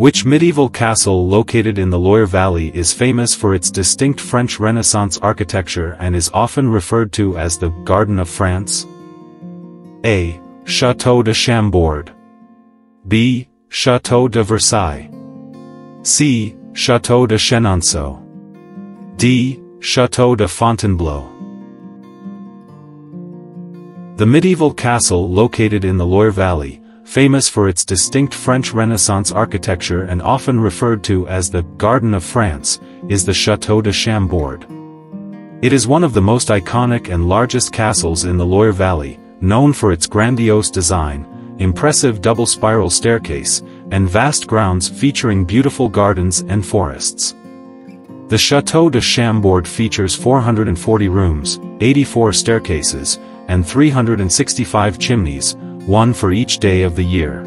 Which medieval castle located in the Loire Valley is famous for its distinct French Renaissance architecture and is often referred to as the Garden of France? A. Château de Chambord. B. Château de Versailles. C. Château de Chenonceau. D. Château de Fontainebleau. The medieval castle located in the Loire Valley, famous for its distinct French Renaissance architecture and often referred to as the Garden of France, is the Château de Chambord. It is one of the most iconic and largest castles in the Loire Valley, known for its grandiose design, impressive double-spiral staircase, and vast grounds featuring beautiful gardens and forests. The Château de Chambord features 440 rooms, 84 staircases, and 365 chimneys, one for each day of the year.